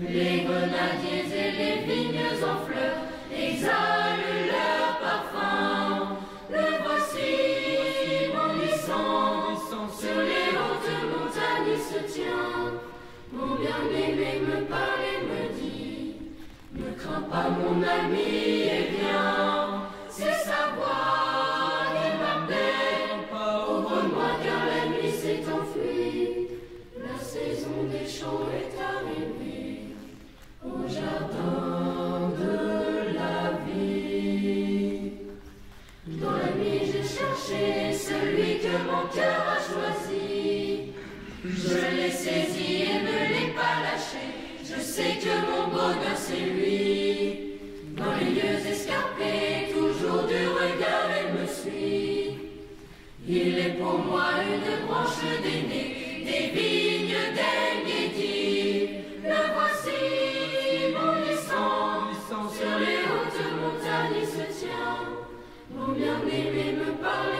Les grenadiers et les vignes en fleurs tient. Mon bien-aimé me parle et me dit Ne crains pas mon ami et viens. C'est sa voix qui m'appelle. Ouvre-moi car la nuit s'est enfuie. La saison des champs est arrivée au jardin de la vie. Dans la nuit, j'ai cherché celui que mon cœur a choisi. Je l'ai saisi et ne l'ai pas lâché. Je sais que mon bonheur, c'est lui. Dans les lieux escarpés, toujours du regard, il me suit. Il est pour moi une branche d'aîné, des vignes d'Enguédi. Le voici bondissant sur les hautes montagnes, il se tient. Mon bien-aimé me parle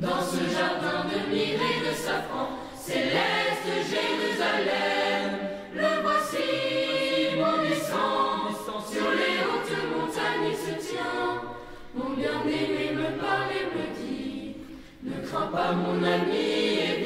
Dans ce jardin de myrrhe et de safran, céleste Jérusalem, crains pas mon ami.